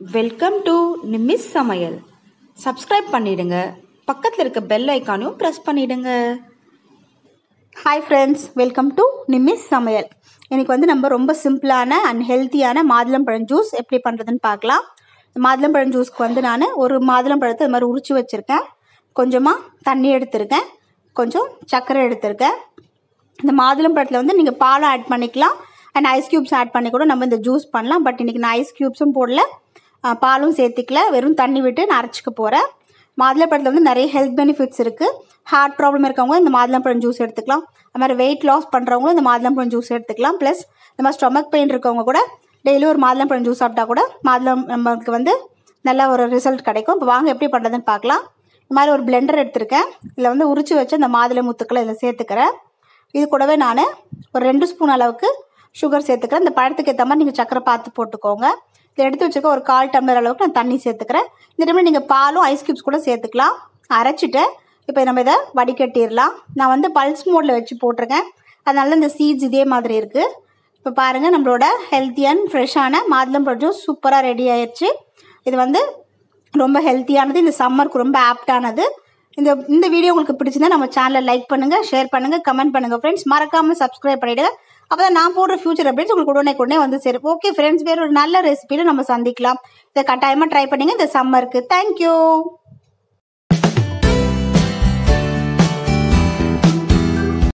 Welcome to நிமிஸ் சமையல் subscribe பண்ணிடுங்க. பக்கத்தில் இருக்க பெல் ஐக்கானையும் ப்ரெஸ் பண்ணிடுங்க. ஹாய் ஃப்ரெண்ட்ஸ் வெல்கம் டு நிமிஸ் சமையல் இன்றைக்கி வந்து நம்ம ரொம்ப சிம்பிளான அண்ட் ஹெல்த்தியான மாதுளம்பழம் ஜூஸ் எப்படி பண்ணுறதுன்னு பார்க்கலாம். மாதுளம்பழம் ஜூஸ்க்கு வந்து நான் ஒரு மாதுளம்பழத்தை இது மாதிரி உரிச்சு வச்சுருக்கேன். கொஞ்சமாக தண்ணி எடுத்திருக்கேன். கொஞ்சம் சர்க்கரை எடுத்திருக்கேன். இந்த மாதுளம்பழத்தில் வந்து நீங்கள் பாலும் ஆட் பண்ணிக்கலாம். அண்ட் ஐஸ் க்யூப்ஸ் ஆட் பண்ணி கூட நம்ம இந்த ஜூஸ் பண்ணலாம். பட் இன்றைக்கி நான் ஐஸ் க்யூப்ஸும் போடல. பாலும் சேர்த்துக்கல. வெறும் தண்ணி விட்டு நான் அரைச்சிக்க போகிறேன் மாதுளம்பழத்தில் வந்து நிறைய ஹெல்த் பெனிஃபிட்ஸ் இருக்குது ஹார்ட் ப்ராப்ளம் இருக்கவங்க இந்த மாதுளம்பழம் ஜூஸ் எடுத்துக்கலாம். அது மாதிரி வெயிட் லாஸ் பண்ணுறவங்களும் இந்த மாதுளம்பழம் ஜூஸ் எடுத்துக்கலாம். ப்ளஸ் இந்த மாதிரி ஸ்டொமக் பெயின் இருக்கவங்க கூட டெய்லி ஒரு மாதுளம்பழம் ஜூஸ் சாப்பிட்டா கூட மாதுளம் நம்மளுக்கு வந்து நல்ல ஒரு ரிசல்ட் கிடைக்கும். இப்போ வாங்க எப்படி பண்ணுறதுன்னு பார்க்கலாம். இந்த மாதிரி ஒரு பிளெண்டர் எடுத்திருக்கேன். இதில் வந்து உரிச்சு வச்சு இந்த மாதுளை முத்துக்களை இதில் சேர்த்துக்கிறேன். இது கூடவே நான் ஒரு ரெண்டு ஸ்பூன் அளவுக்கு சுகர் சேர்த்துக்கிறேன். இந்த பழத்துக்கு ஏற்ற மாதிரி நீங்கள் சக்கரை பார்த்து போட்டுக்கோங்க. இதை எடுத்து வச்சுக்க ஒரு கால் டம்ளர் அளவுக்கு நான் தண்ணி சேர்த்துக்கிறேன். இந்த டைமில் நீங்கள் பாலும் ஐஸ் கியூப்ஸ் கூட சேர்த்துக்கலாம். அரைச்சிட்டு இப்போ நம்ம இதை வடிகட்டிடலாம். நான் வந்து பல்ஸ் மோடில் வச்சு போட்டிருக்கேன். அதனால இந்த சீட்ஸ் இதே மாதிரி இருக்குது இப்போ பாருங்கள் நம்மளோட ஹெல்த்தி அண்ட் ஃப்ரெஷ்ஷான மாதுளம்பழம் ஜூஸ் சூப்பராக ரெடி ஆயிடுச்சு இது வந்து ரொம்ப ஹெல்த்தியானது இந்த சம்மருக்கு ரொம்ப ஆப்டானது இந்த இந்த வீடியோ உங்களுக்கு பிடிச்சிருந்தா நம்ம சேனலை லைக் பண்ணுங்கள் ஷேர் பண்ணுங்கள் கமெண்ட் பண்ணுங்கள் ஃப்ரெண்ட்ஸ் மறக்காமல் சப்ஸ்கிரைப் பண்ணிவிடுங்க அப்போ தான் நான் போடுற ஃபியூச்சர் அப்டேட்ஸ் உங்களுக்கு உடனே உடனே வந்து சேரும். ஓகே ஃப்ரெண்ட்ஸ் வேறு ஒரு நல்ல ரெசிபியில் நம்ம சந்திக்கலாம். இதை கட்டாயமாக ட்ரை பண்ணிங்க. இந்த சம்மருக்கு தேங்க்யூ